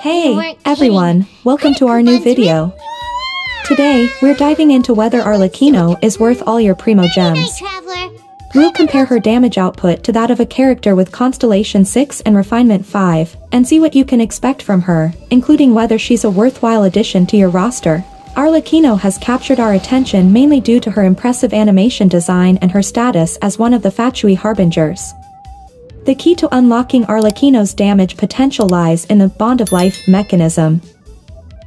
Hey, everyone, welcome to our new video. Today, we're diving into whether Arlecchino is worth all your Primo gems. We'll compare her damage output to that of a character with Constellation 6 and Refinement 5, and see what you can expect from her, including whether she's a worthwhile addition to your roster. Arlecchino has captured our attention mainly due to her impressive animation design and her status as one of the Fatui Harbingers. The key to unlocking Arlecchino's damage potential lies in the Bond of Life mechanism.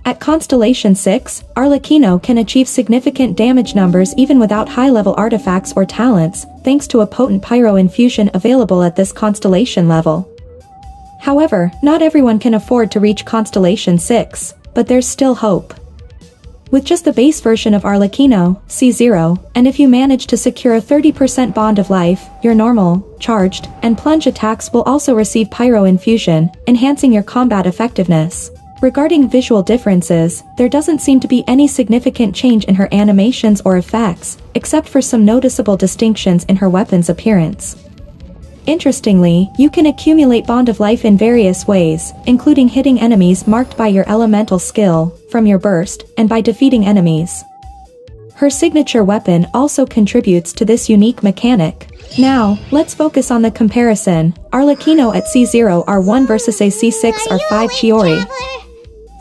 At Constellation 6, Arlecchino can achieve significant damage numbers even without high-level artifacts or talents, thanks to a potent pyro infusion available at this constellation level. However, not everyone can afford to reach Constellation 6, but there's still hope. With just the base version of Arlecchino, C0, and if you manage to secure a 30% bond of life, your normal, charged, and plunge attacks will also receive Pyro Infusion, enhancing your combat effectiveness. Regarding visual differences, there doesn't seem to be any significant change in her animations or effects, except for some noticeable distinctions in her weapon's appearance. Interestingly, you can accumulate Bond of Life in various ways, including hitting enemies marked by your elemental skill, from your burst, and by defeating enemies. Her signature weapon also contributes to this unique mechanic. Now, let's focus on the comparison. Arlecchino at C0 R1 versus a C6 R5 Chiori.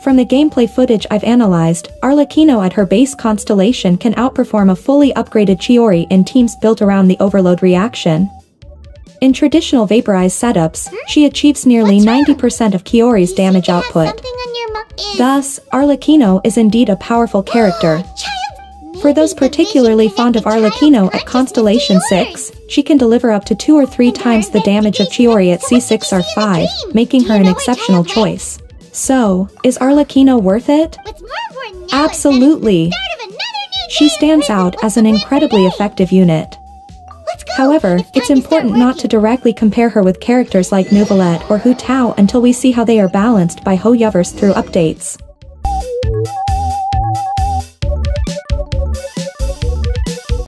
From the gameplay footage I've analyzed, Arlecchino at her base constellation can outperform a fully upgraded Chiori in teams built around the overload reaction. In traditional vaporized setups, she achieves nearly 90% of Chiori's damage output. Something on your mu- Thus, Arlecchino is indeed a powerful character. For those particularly fond of Arlecchino at Constellation 6, she can deliver up to two or three times the damage of Chiori at C6R5, making her an exceptional choice. So, is Arlecchino worth it? What's more important now Absolutely. is that it's the start of another new She stands out as an incredibly effective unit. However, it's important not to directly compare her with characters like Neuvillette or Hu Tao until we see how they are balanced by HoYoverse through updates.